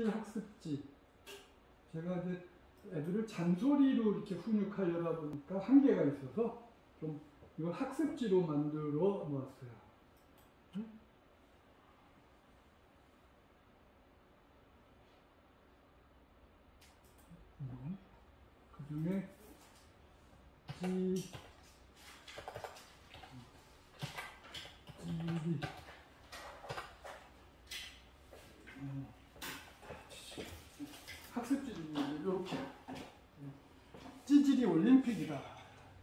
학습지. 제가 이제 애들을 잔소리로 이렇게 훈육하려다 보니까 한계가 있어서 좀 이걸 학습지로 만들어 놓았어요. 그 중에 지, 지리 음, 학습지는 이렇게 찌질이 올림픽이다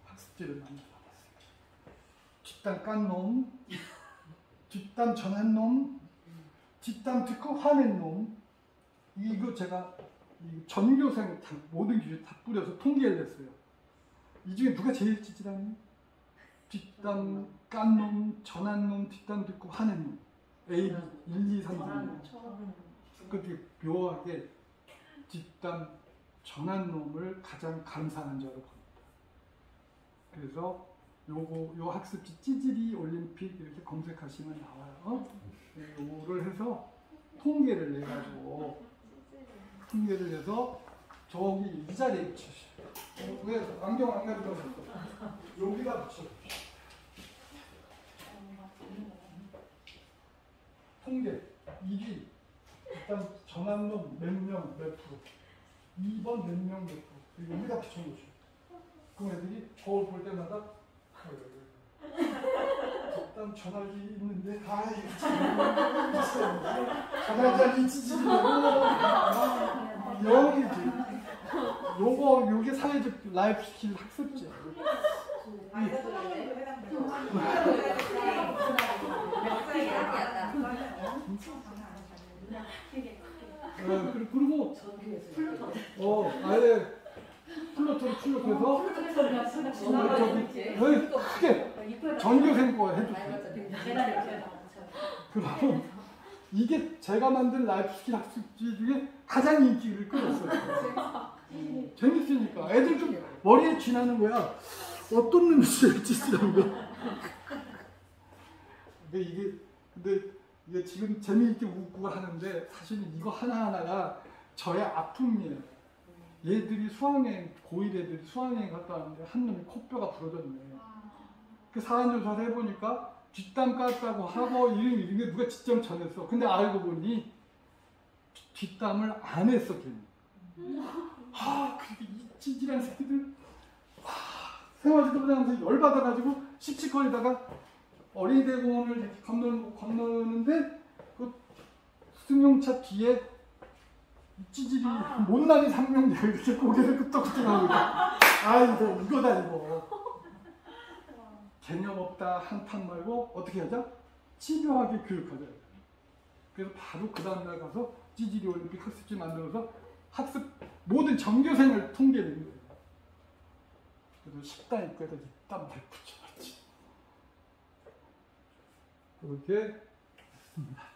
학습지를 만들어봤어요. 뒷담 깐 놈, 뒷담 전한 놈, 뒷담 듣고 화낸 놈. 이거 제가 이 전교생 다 모든 교실 다 뿌려서 통계를 냈어요. 이 중에 누가 제일 찌질하니? 뒷담 깐 놈, 전한 놈, 뒷담 듣고 화낸 놈. A, 1, 2, 3, 4. 그때 묘하게 뒷담 전한 놈을 가장 감사한 자로 봅니다. 그래서 요거 요 학습지 찌질이 올림픽 이렇게 검색하시면 나와요. 네, 요거를 해서 통계를 내 가지고 통계를 해서 저기 이 자리에 붙여주세요. 어, 왜 안경 안 가지고? 여기다 붙여. 통계 1위 일단 전환론 몇 명, 몇 프로 2번 몇 명, 몇 프로 그리고 여기다 붙여놓죠 그럼 애들이 거울 볼 때마다 어, 일단 전화기 있는데 아 이거 참 전화기 찌질이 여기지 요거 요게 사회적 life skill 학습지야 어, 그리- 그리고 어 아예 플로터를 출력해서 어, 저기 여기 크게 전교생 거 해주세요. 그럼 이게 제가 만든 life skill 학습지 중에 가장 인기를 끌었어요. 어, 재밌으니까 애들 좀 머리에 쥐나는 거야. 어떤 놈이 찌질한 거야. 근데 이게 근데 이게 지금 재미있게 웃고 하는데 사실은 이거 하나하나가 저의 아픔이에요. 얘들이 수학여행 고1 애들이 수학여행 갔다 왔는데 한 놈이 코뼈가 부러졌네. 그 사안조사를 해보니까 뒷담 깠다고 하고 이런 이런 게 누가 직접 전했어. 근데 알고 보니 뒷담을 안 했어 걔는. 아, 그게 이 찌질한 새끼들. 와, 생활지도 부장한테 열받아가지고 씩씩거리다가 어린이대 공원을 이렇게 건너, 건너 는데 그 승용차 뒤에 이 찌질이 못난이 삼명제가 이렇게 고개를 끄덕끄덕하고. 아 이거 이거다 이거. 개념 없다 한탄 말고 어떻게 하자? 집요하게 교육하자. 그래서 바로 그 다음날 가서 찌질이 올림픽 학습지 만들어서 학습 모든 전교생을 통계낸 거예요. 그래서 식당 입구에다 이땀 잘 붙여놨지. 그렇게 했습니다.